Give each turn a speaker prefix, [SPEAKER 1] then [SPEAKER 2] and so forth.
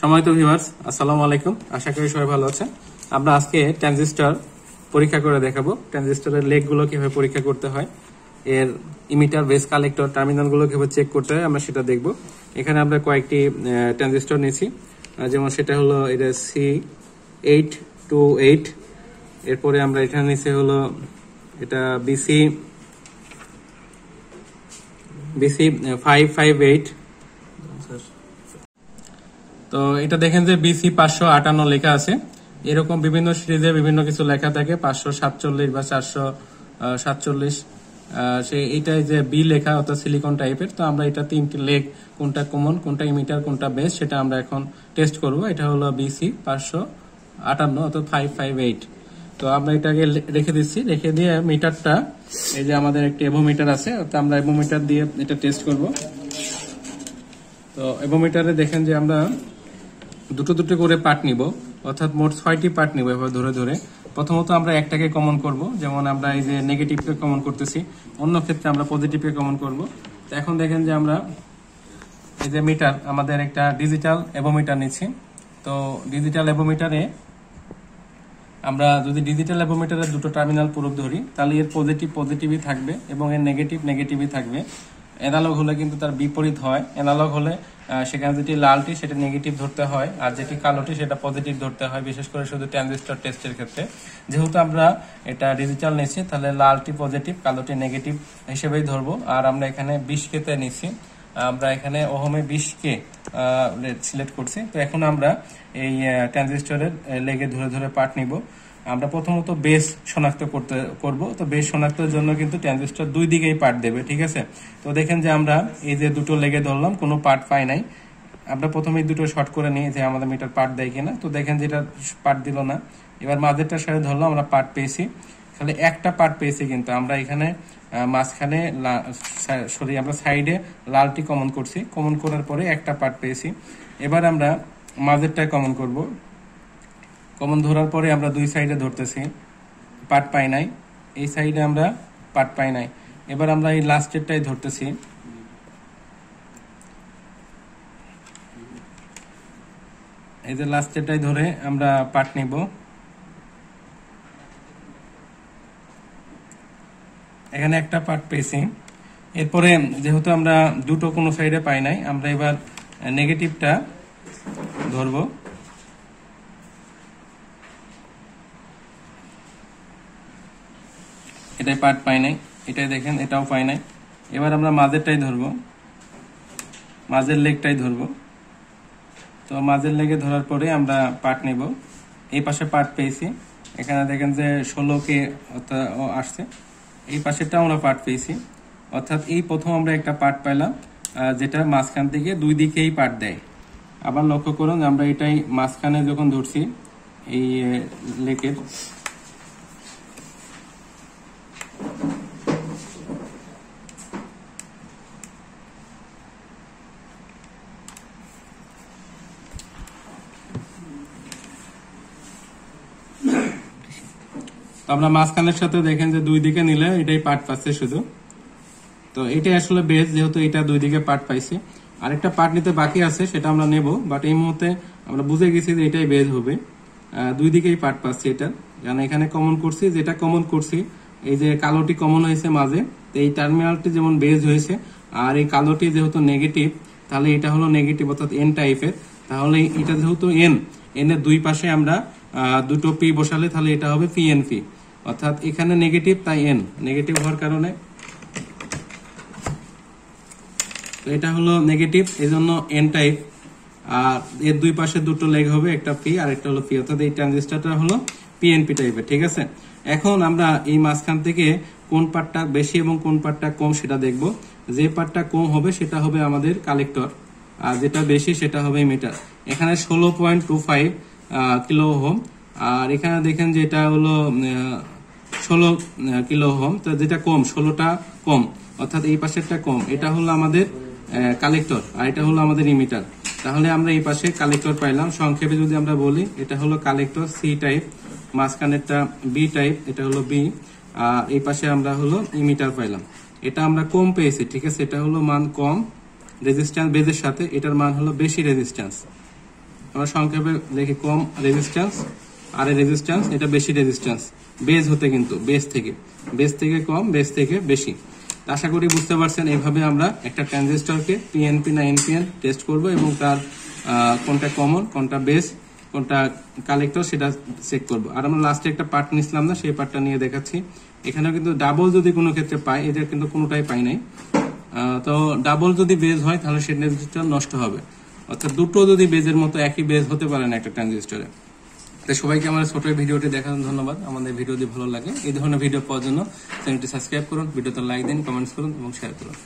[SPEAKER 1] সময়ত ভিউয়ার্স আসসালামু আলাইকুম। আশা করি সবাই ভালো আছেন। আমরা আজকে ট্রানজিস্টর পরীক্ষা করে দেখাবো। ট্রানজিস্টরের লেগগুলো কীভাবে পরীক্ষা করতে হয়, এর ইমিটার বেস কালেক্টর টার্মিনালগুলো কীভাবে চেক করতে হয়, আমরা সেটা দেখব। এখানে আমরা কয়েকটি ট্রানজিস্টর নিয়েছি। যেমন সেটা হলো এটা সি এইট টু এইট এরপরে আমরা এখানে নিচে হলো এটা BC BC five five eight তো এটা দেখেন যে বিসি পাঁচশো আটান্ন লেখা আছে। এরকম বিভিন্ন সিরিজে বিভিন্ন কিছু লেখা থাকে, পাঁচশো সাতচল্লিশ বা চারশো সাতচল্লিশ। সে এইটাই যে বি লেখা অর্থাৎ সিলিকন টাইপের তো আমরা এটা তিনটি লেগ কোনটা কমন কোনটা ইমিটার কোনটা বেস সেটা আমরা এখন টেস্ট করব। এটা হলো বিসি পাঁচশো আটান্ন অর্থাৎ ফাইভ ফাইভ এইট তো আমরা এটাকে রেখে দিচ্ছি। রেখে দিয়ে মিটারটা, এই যে আমাদের একটি এভোমিটার আছে, তো আমরা এভোমিটার দিয়ে এটা টেস্ট করব। তো এভোমিটারে দেখেন যে আমরা দুটো দুটো করে পার্ট নিব। অর্থাৎ মোট ছয়টি পার্ট নিব এভাবে ধরে ধরে। প্রথমত আমরা একটাকে কমন করব। যেমন আমরা এই যে নেগেটিভকে কমন করতেছি, অন্য ক্ষেত্রে আমরা পজিটিভকে কমন করব। তো এখন দেখেন যে আমরা এই যে মিটার আমাদের একটা ডিজিটাল অ্যাবোমিটার নিচ্ছি। তো ডিজিটাল অ্যাবোমিটারে আমরা যদি ডিজিটাল অ্যাবোমিটারের দুটো টার্মিনাল প্রুফ ধরি, তাহলে এর পজিটিভ পজিটিভই থাকবে এবং এর নেগেটিভ নেগেটিভই থাকবে। অ্যানালগ হলে কিন্তু তার বিপরীত হয়। অ্যানালগ হলে সেখানে যেটি লালটি সেটা নেগেটিভ ধরতে হয়, আর যেটি কালোটি সেটা পজিটিভ ধরতে হয়, বিশেষ করে শুধু ট্রানজিস্টর টেস্টের ক্ষেত্রে। যেহেতু আমরা এটা ডিজিটাল নিচ্ছি তাহলে লালটি পজিটিভ কালোটি নেগেটিভ হিসেবেই ধরবো। আর আমরা এখানে বিশ কেতে নিচ্ছি। আমরা এখানে ওহমে বিশ কে সিলেক্ট করছি। তো এখন আমরা এই ট্রানজিস্টরের লেগে ধরে ধরে পার্ট নিব। আমরা প্রথমত বেস শনাক্ত করতে, করব। তো বেস শনাক্তের জন্য কিন্তু ট্রানজিস্টর দুই দিকেই পার্ট দেবে, ঠিক আছে? তো দেখেন যে আমরা এই যে দুটো লেগে ধরলাম, কোনো পার্ট পাই নাই। আমরা প্রথমে দুটো শর্ট করে নিই যে আমাদের মিটার পার্ট দেয় কিনা। তো দেখেন যেটা পার্ট দিল না। এবার মাঝেরটার সাথে ধরলাম, আমরা পার্ট পেয়েছি। খালি একটা পার্ট পেয়েছি কিন্তু। আমরা এখানে মাঝখানে সরি, আমরা সাইডে লালটি কমন করছি। কমন করার পরে একটা পার্ট পেয়েছি। এবার আমরা মাঝেরটা কমন করব। কমন ধরার পরে আমরা দুই সাইডে ধরতেছি। পাট পাই নাই। এই সাইডে আমরা পাট পাই নাই। এবার আমরা এই লাস্টেরটাই ধরতেছি। এই যে লাস্টেরটাই ধরে আমরা পাট নিব। এখানে একটা পার্ট পেয়েছি। এরপরে যেহেতু আমরা দুটো কোনো সাইডে পাই নাই, আমরা এবার নেগেটিভটা ধরবো। এটাই পার্ট পাই নাই, এটাই দেখেন, এটাও পাই নাই। এবার আমরা মাঝেরটাই ধরবো। মাঝের লেগটাই ধরবো। তো মাঝের লেগে ধরার পরে আমরা পার্ট নেব। এই পাশে পার্ট পেয়েছি। এখানে দেখেন যে ষোলো কে আসছে। এই পাশেরটাও আমরা পার্ট পেয়েছি। অর্থাৎ এই প্রথম আমরা একটা পার্ট পাইলাম যেটা মাঝখান থেকে দুই দিকেই পার্ট দেয়। আবার লক্ষ্য করুন আমরা এটাই মাঝখানে যখন ধরছি, এই লেকের তো আমরা মাঝখানের সাথে দেখেন যে দুই দিকে নিলে এটাই পার্ট পাচ্ছে শুধু। তো এটাই আসলে বেস যেহেতু এটা দুই দিকে পার্ট পাইছি। আরেকটা পার্ট নিতে বাকি আছে, সেটা আমরা নেব। বাট এই মুহূর্তে আমরা বুঝে গেছি যে এটাই বেজ হবে। দুই দিকেই পার্ট পাচ্ছি এটা। কারণ এখানে কমন করছি, যেটা কমন করছি, এই যে কালোটি কমন হয়েছে মাঝে, তো এই টার্মিনালটি যেমন বেজ হয়েছে, আর এই কালোটি যেহেতু নেগেটিভ তাহলে এটা হলো নেগেটিভ অর্থাৎ এন টাইপের তাহলে এটা যেহেতু এন এন এর দুই পাশে আমরা দুটো পি বসালে তাহলে এটা হবে পি এন পি অর্থাৎ এখানে নেগেটিভ তাই এন নেগেটিভ হওয়ার কারণে এটা হলো নেগেটিভ এই জন্য এন টাইপ আর এর দুই পাশে দুটো লেগ হবে, একটা পি আর একটা হলো পি অর্থাৎ এই ট্রানজিস্টারটা হলো পিএনপি টাইপের ঠিক আছে? এখন আমরা এই মাঝখান থেকে কোন পার্টটা বেশি এবং কোন পার্টটা কম সেটা দেখব। যে পার্টটা কম হবে, সেটা হবে আমাদের কালেক্টর আর যেটা বেশি, সেটা হবে মিটার এখানে ষোলো point two five kilo ohm আর এখানে দেখেন যে এটা হলো ষোলো কিলো হোম তো যেটা কম, ষোলোটা কম, অর্থাৎ এই পাশেরটা কম, এটা হলো আমাদের কালেক্টর, আর এটা হলো আমাদের ইমিটার তাহলে আমরা এই পাশে কালেক্টর পাইলাম। সংক্ষেপে যদি আমরা বলি, এটা হলো কালেক্টর সি টাইপ মাঝখানেরটা বি টাইপ এটা হলো বি আর এই পাশে আমরা হলো ইমিটার পাইলাম। এটা আমরা কম পেয়েছি, ঠিক আছে? এটা হলো মান কম রেজিস্ট্যান্স বেজের সাথে, এটার মান হলো বেশি রেজিস্ট্যান্স আমরা সংক্ষেপে দেখি, কম রেজিস্ট্যান্স আর রেজিস্ট্যান্স এটা বেশি রেজিস্ট্যান্স বেজ হতে কিন্তু, বেজ থেকে। বেজ থেকে কম, বেজ থেকে বেশি। আশা করি বুঝতে পারছেন এইভাবে আমরা একটা ট্রানজিস্টরকে পিএনপি না এনপিএন টেস্ট করব এবং তার কোনটা কমন কোনটা বেস কোনটা কালেক্টর সেটা চেক করব। আর আমরা লাস্টে একটা পার্ট নিছিলাম না, সেই পার্টটা নিয়ে দেখাচ্ছি। এখানেও কিন্তু ডাবল যদি কোনো ক্ষেত্রে পাই এদের কিন্তু কোনোটাই পাই নাই। তো ডাবল যদি বেজ হয়, তাহলে সেই ট্রানজিস্টর নষ্ট হবে। অর্থাৎ দুটো যদি বেজের মতো একই বেজ হতে পারে না একটা ট্রানজিস্টরে। তাই সবাইকে আমার ছোট ভিডিওটি দেখার জন্য ধন্যবাদ। আমাদের ভিডিও ভালো লাগে। এই ধরনের ভিডিও পাওয়ার জন্য চ্যানেলটি সাবস্ক্রাইব করুন, ভিডিওতে লাইক দিন, কমেন্টস করুন এবং শেয়ার করুন।